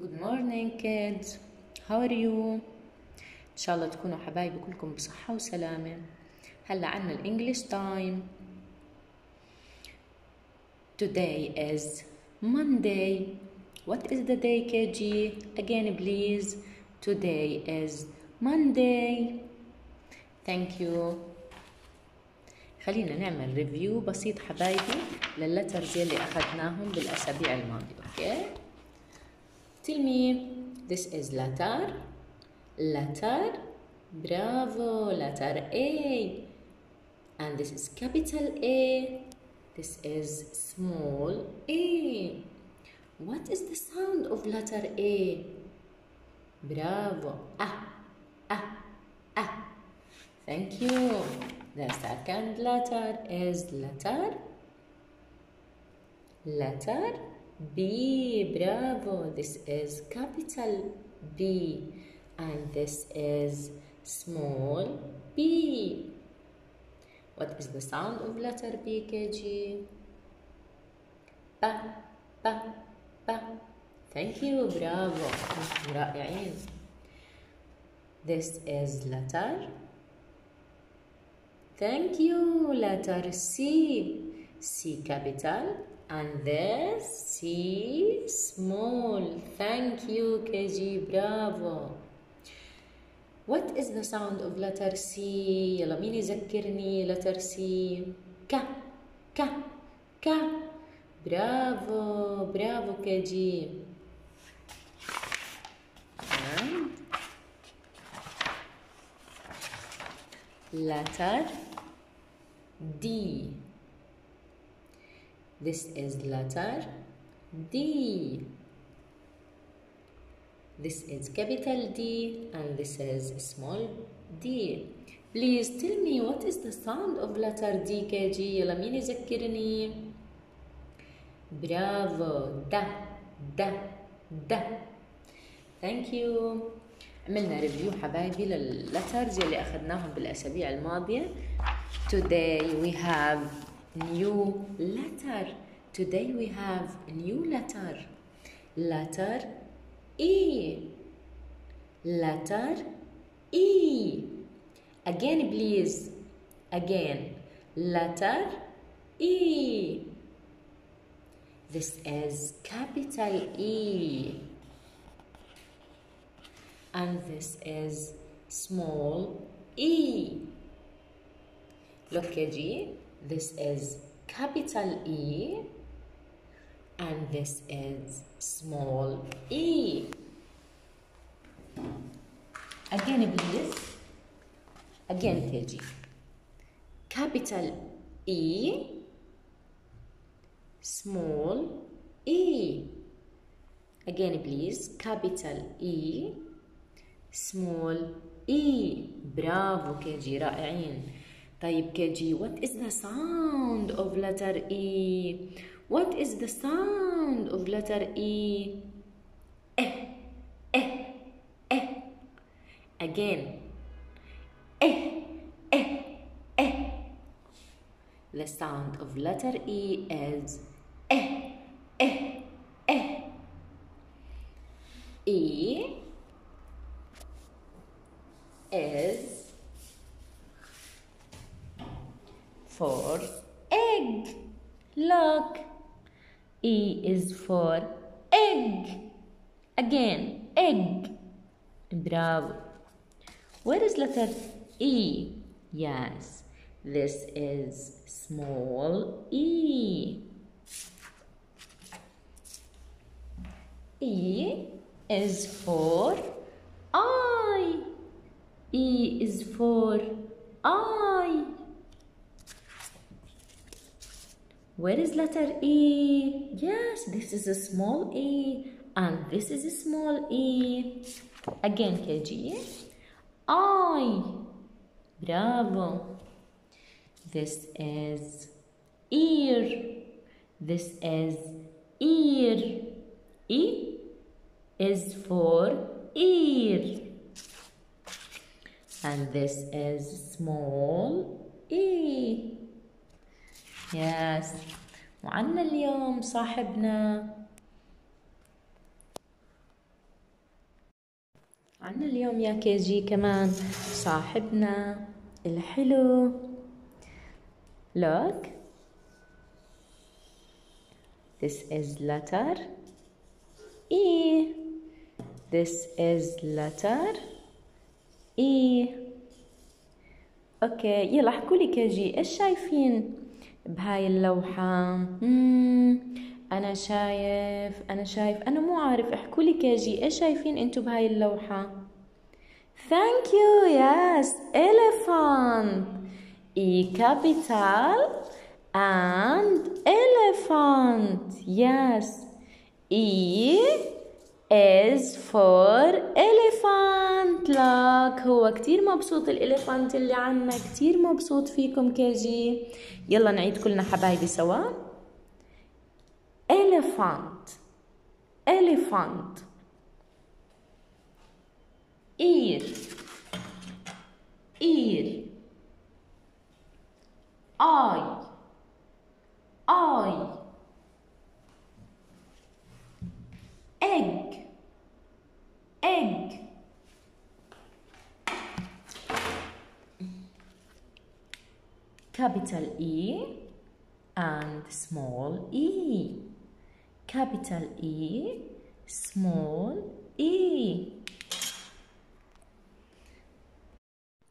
Good morning kids. How are you? إن شاء الله تكونوا حبايبي كلكم بصحة وسلامة. هلا عنا الإنجليش تايم Today is Monday. What is the day KG Again please. Today is Monday. Thank you. خلينا نعمل ريفيو بسيط حبايبي لللترز يلي أخذناهم بالأسابيع الماضية أوكي Tell me this is letter letter bravo letter A. And this is capital A. This is small a. What is the sound of letter A? Bravo. Ah ah ah. Thank you. The second letter is letter letter B bravo this is capital B and this is small b. What is the sound of letter B, KG? Ba, ba, ba. Thank you, bravo. رائعين. This is letter. Thank you, letter C. C capital and this C small. Thank you, KG, bravo. What is the sound of letter C? يلا مين يذكرني letter C؟ ك ك ك برافو برافو كيجي letter D This is letter D This is capital D and this is small d. Please tell me what is the sound of letter D KG يلا مين يذكرني برافو دا دا دا Thank you عملنا ريفيو حبايبي لللترز اللي أخذناهم بالأسابيع الماضية Today we have new letter Today we have a new letter Letter E. Letter E. Again, please. Again. Letter E. This is capital E. And this is small e. Look, KG this is capital E and this is small e. Again, please. Again, KG. Capital E, small e. Again, please. Capital E, small e. برافو كيجي رائعين. طيب KG, what is the sound of letter E? What is the sound of letter E? Eh, eh, eh. Again. Eh, eh, eh. The sound of letter E is eh, eh, eh. E is for egg. Look. E is for egg. Again, egg. Bravo. Where is letter E? Yes, this is small e. E is for I. E is for I. Where is letter E? Yes, this is a small e and this is a small e. Again, KG. I. Bravo. This is ear. This is ear. E is for ear. And this is small e. Yes. وعنا اليوم صاحبنا. عنا اليوم يا كيجي كمان صاحبنا الحلو. Look. This is letter E. This is letter E. أوكي يلا احكوا لي كيجي إيش شايفين؟ بهاي اللوحة. أنا شايف أنا شايف أنا مو عارف احكوا لي كيجي إيش شايفين انتو بهاي اللوحة؟ Thank you. Yes. Elephant. E capital and elephant. Yes. E is for elephant. Look هو كتير مبسوط الإليفانت اللي عنا كتير مبسوط فيكم كيجي. يلا نعيد كلنا حبايبي سوا. elephant elephant ear ear eye eye capital E and small e capital E small e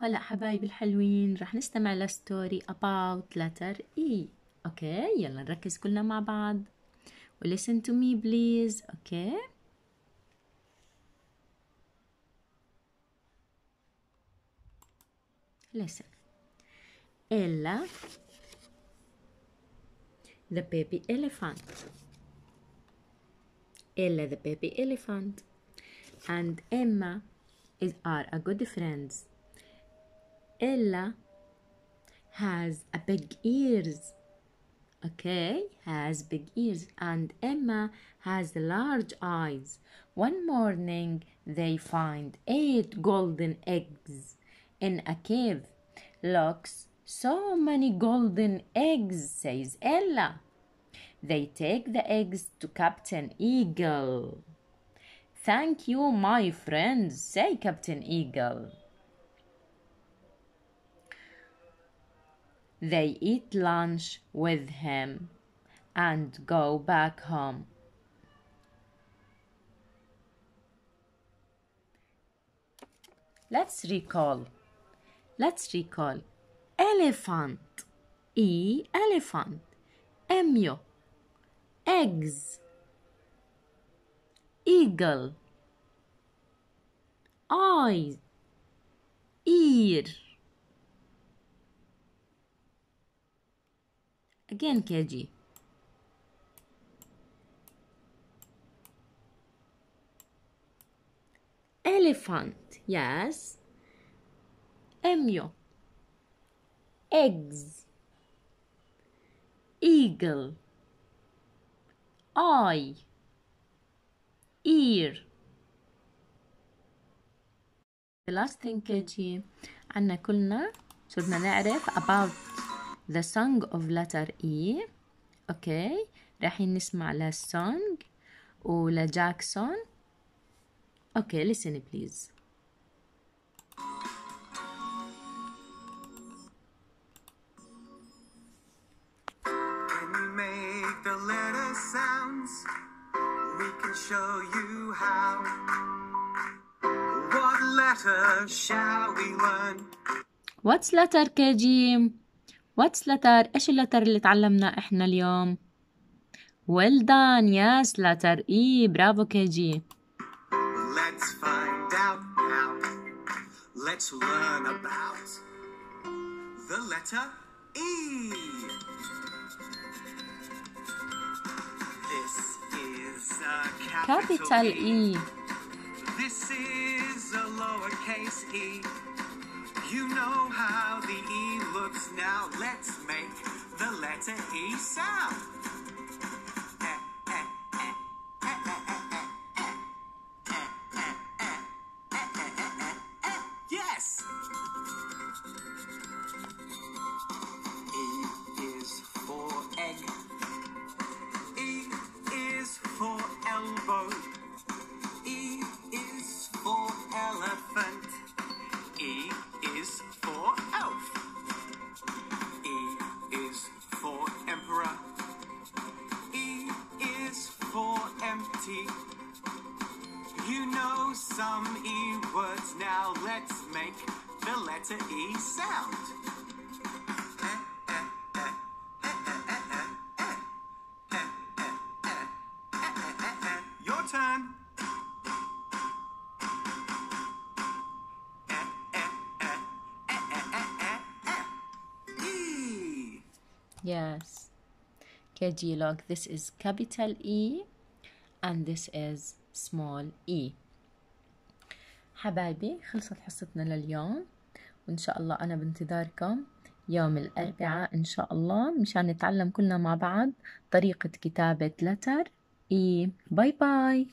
هلا حبايبي الحلوين رح نستمع لستوري about letter E أوكي يلا نركز كلنا مع بعض listen to me please أوكي listen Ella the baby elephant Ella the baby elephant and Emma is are a good friends Ella has a big ears. Okay, has big ears, and Emma has large eyes. One morning, they find eight golden eggs in a cave. Looks so many golden eggs, says Ella. They take the eggs to Captain Eagle. Thank you, my friends, say Captain Eagle. They eat lunch with him and go back home. Let's recall. Let's recall. Elephant. E. Elephant. Emu. Eggs. Eagle. Eyes. Ear. Again, KG. Elephant, yes. Emu Eggs. Eagle. Eye. Ear. The last thing KG عنا كلنا صرنا نعرف about the song of letter E اوكي رايحين نسمع للسونج ولجاكسون اوكي listen please make the letter sounds, we can show you how. What letter shall we learn? What's letter KG What's letter ايش اللتر اللي تعلمناه احنا اليوم Well done yes letter E برافو KG Let's find out now. Let's learn about the letter E. capital, E This is a lowercase e. You know how the e looks now. Let's make the letter e sound. The letter E sound. Your turn. E. Yes. KG log. This is capital E and this is small e. حبايبي خلصت حصتنا لليوم. وإن شاء الله أنا بانتظاركم يوم الأربعاء إن شاء الله. مشان نتعلم كلنا مع بعض طريقة كتابة letter. E. باي باي